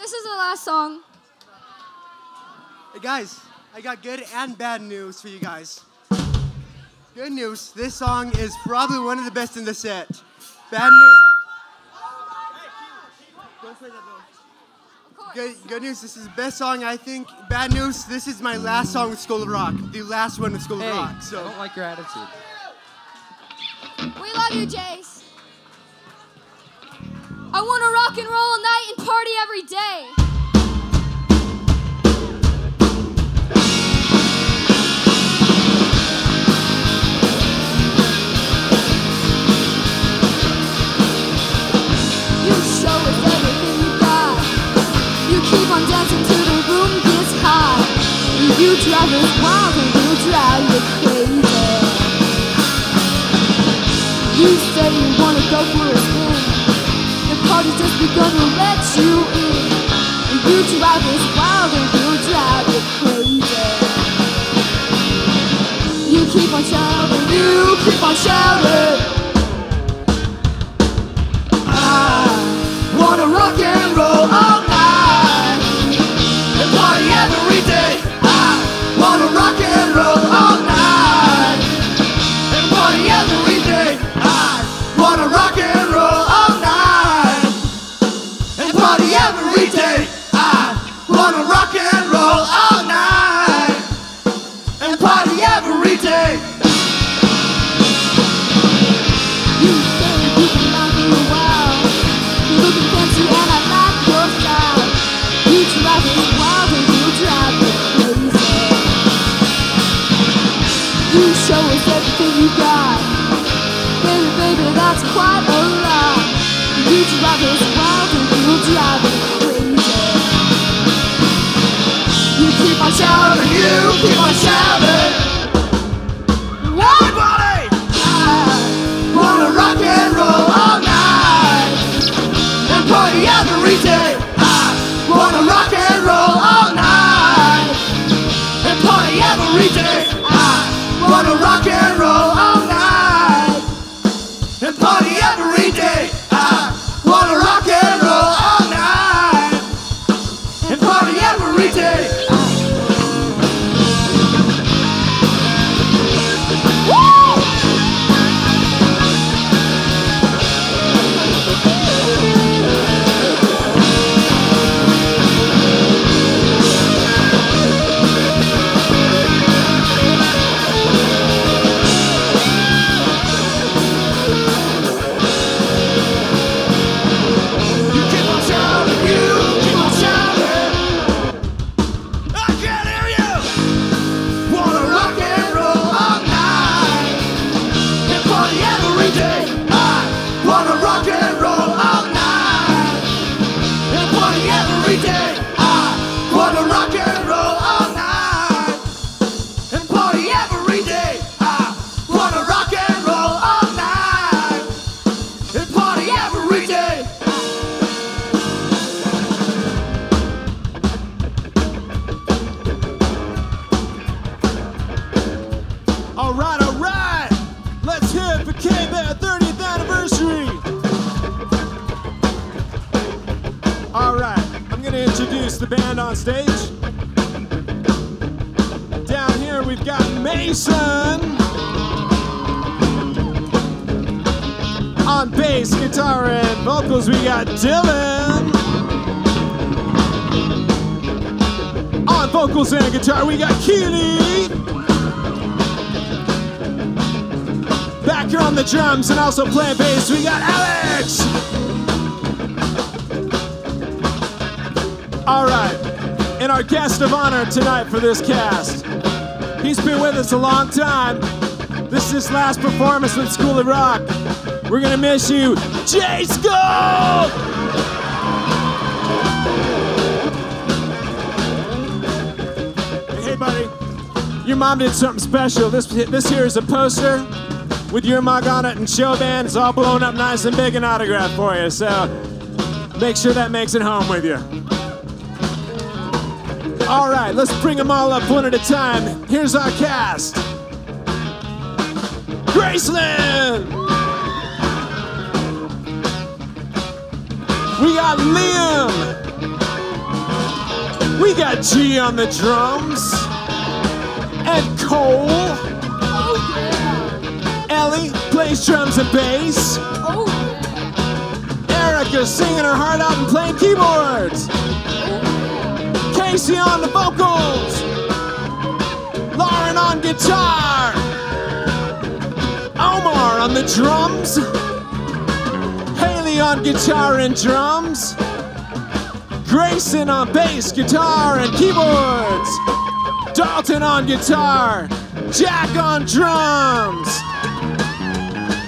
This is the last song. Hey guys, I got good and bad news for you guys. Good news, this song is probably one of the best in the set. Bad news. Don't play that though. Good, good news, this is the best song I think. Bad news, this is my last song with School of Rock. The last one with School Hey, of Rock. I So don't like your attitude. We love you, Jace. I want to rock and roll every day. You show us everything you got. You keep on dancing till the room gets hot. You drive us wild and we'll drive you crazy. You say you wanna go for a The just begun to let you in. You drive us wild and we'll drive you crazy. You keep on shouting, you keep on shouting. Keep on shouting, You keep on shouting. Introduce the band on stage. Down here we've got Mason. On bass, guitar, and vocals we got Dylan. On vocals and guitar we got Keely. Back here on the drums and also playing bass, we got Alex. All right, and our guest of honor tonight for this cast. He's been with us a long time. This is his last performance with School of Rock. We're gonna miss you, Jay Skull. Hey, buddy. Your mom did something special. This this here is a poster with your mug on it and show band. It's all blown up nice and big and autographed for you. So make sure that makes it home with you. All right, let's bring them all up one at a time. Here's our cast. Graceland. We got Liam. We got G on the drums. And Cole. Ellie plays drums and bass. Erica singing her heart out and playing keyboards. Casey on the vocals. Lauren on guitar. Omar on the drums. Haley on guitar and drums. Grayson on bass, guitar, and keyboards. Dalton on guitar. Jack on drums.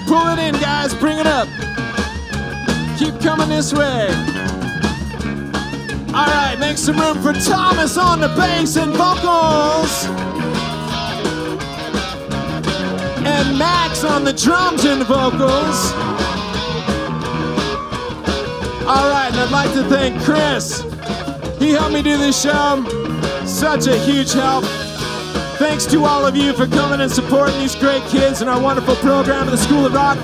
Pull it in, guys. Bring it up. Keep coming this way. All right, make some room for Thomas on the bass and vocals. Max on the drums and vocals. All right, and I'd like to thank Chris. He helped me do this show. Such a huge help. Thanks to all of you for coming and supporting these great kids and our wonderful program at the School of Rock.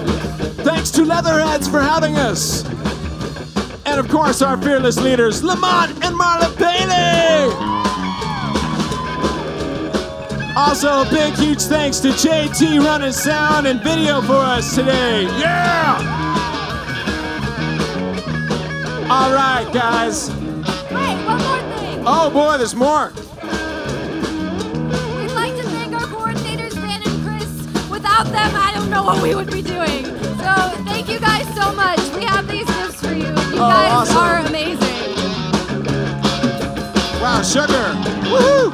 Thanks to Leatherheads for having us. And of course, our fearless leaders, Lamont and Marla Bailey. Also, a big, huge thanks to JT running sound and video for us today. Yeah! All right, guys. Wait, one more thing. Oh boy, there's more. We'd like to thank our coordinators, Dan and Chris. Without them, I don't know what we would be doing. So thank you guys so much. We have these gifts for you. You Oh, guys awesome. are amazing. Wow, sugar. Woohoo!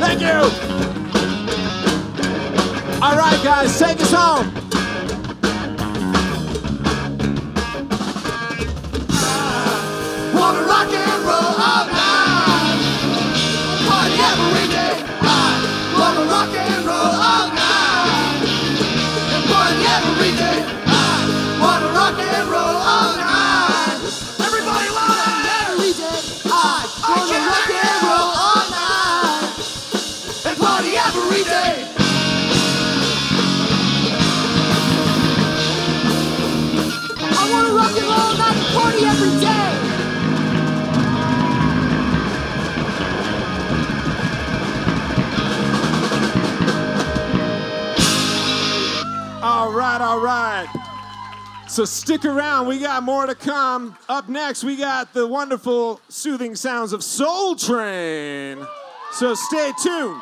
Thank you. All right, guys, take us home. Wanna rock and roll all night. Party every day. Wanna rock and roll all night. And party every day. Right, all right. So stick around. We got more to come. Up next, we got the wonderful, soothing sounds of Soul Train. So stay tuned.